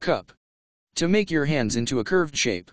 Cup. To make your hands into a curved shape,